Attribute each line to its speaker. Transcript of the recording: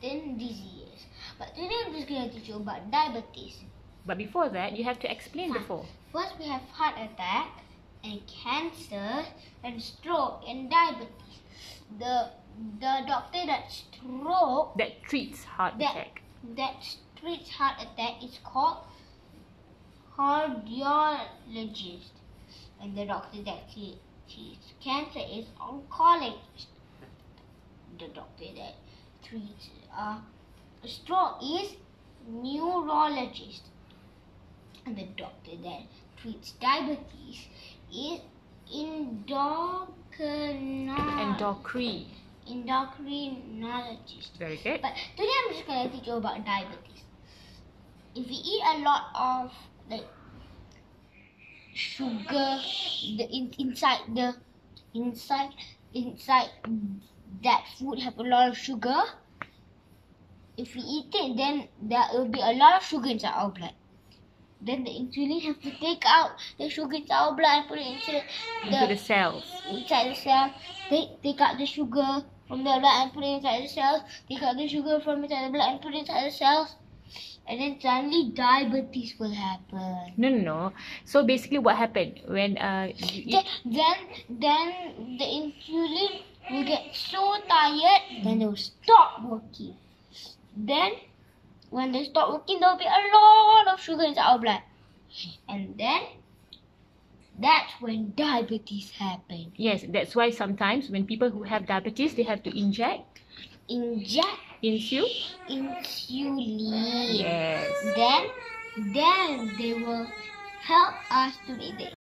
Speaker 1: certain diseases. But today I'm just going to teach you about diabetes.
Speaker 2: But before that, you have to explain
Speaker 1: Fine.
Speaker 2: before.
Speaker 1: First, we have heart attack and cancer and stroke and diabetes. The the doctor that stroke
Speaker 2: That treats heart
Speaker 1: that
Speaker 2: attack.
Speaker 1: that treats heart attack is called cardiologist, and the doctor that tre- treats cancer is oncologist. The doctor that treats uh, stroke is neurologist, and the doctor that treats diabetes is endocrinologist.
Speaker 2: Endocrine.
Speaker 1: endocrinologist.
Speaker 2: Very good.
Speaker 1: But today I'm just going to teach you about diabetes. If you eat a lot of like sugar, the in, inside the inside inside that food have a lot of sugar. If we eat it, then there will be a lot of sugar inside our blood. Then the insulin have to take out the sugar inside our blood and put it into
Speaker 2: Into the cells.
Speaker 1: inside the cell. Take take out the sugar from the blood and put it inside the cells. Take out the sugar from inside the blood and put it inside the cells. And then suddenly diabetes will happen.
Speaker 2: No, no, no. So basically, what happened when uh
Speaker 1: Then then, then the insulin will get so tired, then they will stop working. Then when they stop working, there will be a lot of sugar inside our blood. And then that's when diabetes happens.
Speaker 2: Yes, that's why sometimes when people who have diabetes, they have to inject
Speaker 1: Inject
Speaker 2: insulin.
Speaker 1: insulin.
Speaker 2: Yes.
Speaker 1: Then, then they will help us to eat the